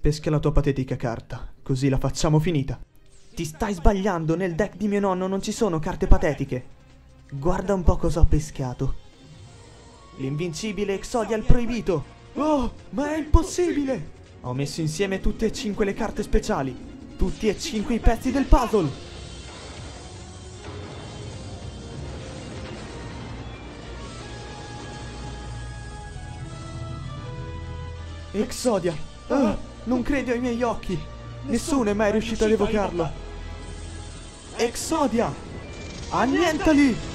Pesca la tua patetica carta, così la facciamo finita. Ti stai sbagliando, nel deck di mio nonno non ci sono carte patetiche. Guarda un po' cosa ho pescato. L'invincibile Exodia il proibito. Oh, ma è impossibile! Ho messo insieme tutte e cinque le carte speciali. Tutti e cinque i pezzi del puzzle. Exodia! Ah, non credo ai miei occhi! Nessuno è mai riuscito ad evocarlo! Exodia! Annientali!